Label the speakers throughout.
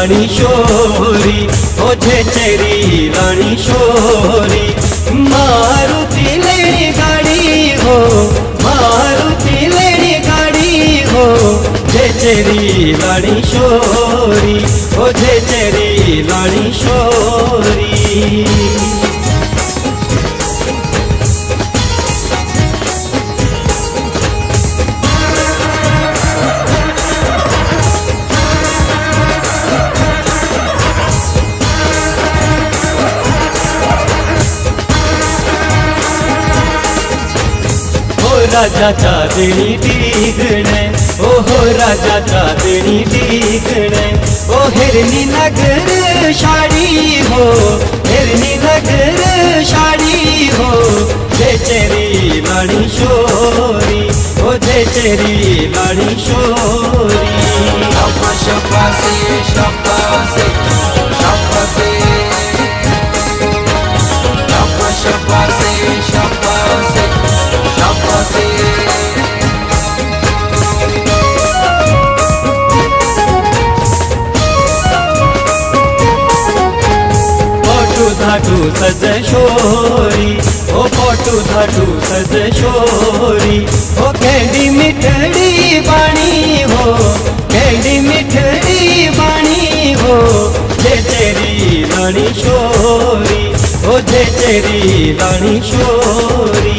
Speaker 1: रानी शोरी ओ चेरी रानी शोरी। मारुति लेनी गाड़ी हो, मारुति लेनी गाड़ी हो। चेरी रानी शोरी ओ चेरी रानी शोरी। राजा चांदनी ओ हो राजा चांदनी दीगणे ओ हिरनी नगर शाड़ी हो हिरनी नगर शाड़ी हो जे चेरी लाड़ी शोरी ओ जे चेरी लाड़ी शोरी।
Speaker 2: Shoppa, shoppa,
Speaker 1: धाटू सज शोरी, ओ पोटू धाटू सज शोरी। ओ कैंडी मिठड़ी बाणी हो, कैंडी मिठड़ी बाणी हो जे तेरी रानी शोरी, ओ जे तेरी रानी शोरी।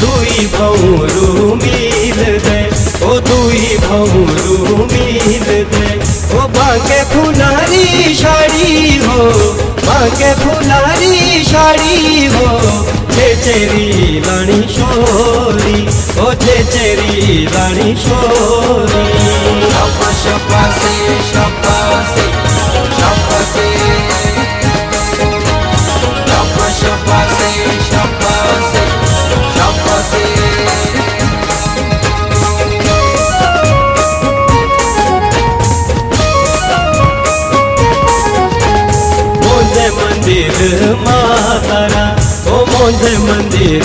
Speaker 1: दुई भौरू मिल दे ओ दुई भौरू मिल दे ओ बांके फुलारी शाड़ी हो बांके फुलारी शाड़ी हो जे चेरी रानी शोरी ओ जे चेरी रानी मोंझे मंदिर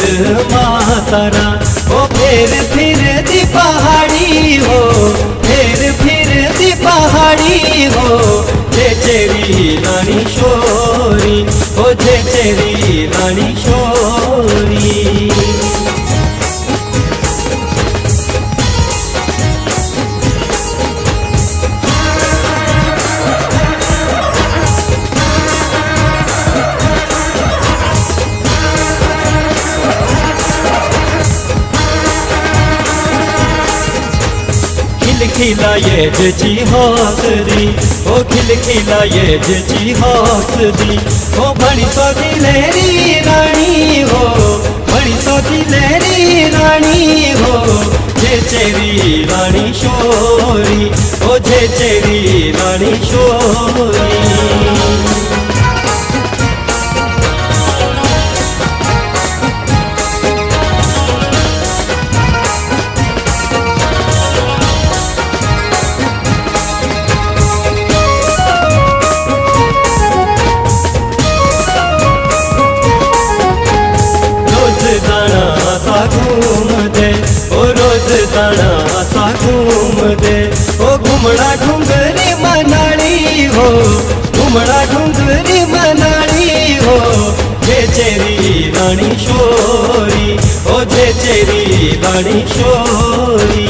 Speaker 1: मातारा। ओ फिर फिर दी पहाड़ी हो, फिर फिर दी पहाड़ी हो। जे चेरी रानी शोरी, ओ जे चेरी रानी शोरी। खिल खिला ये जची हौसरी, ओ खिल खिला ये जची हौसरी। ओ बड़ी सोती लहरी रानी हो बड़ी सोती लहरी रानी हो, जे चेरी रानी शोरी, ओ जे चेरी रानी शोरी। ओ रोज दाना सा घूम दे ओ घुमड़ा ढूंगरी मनाली हो घुमड़ा ढूंगरी मनाली हो। जे चेरी रानी शोरी, ओ जे चेरी रानी शोरी।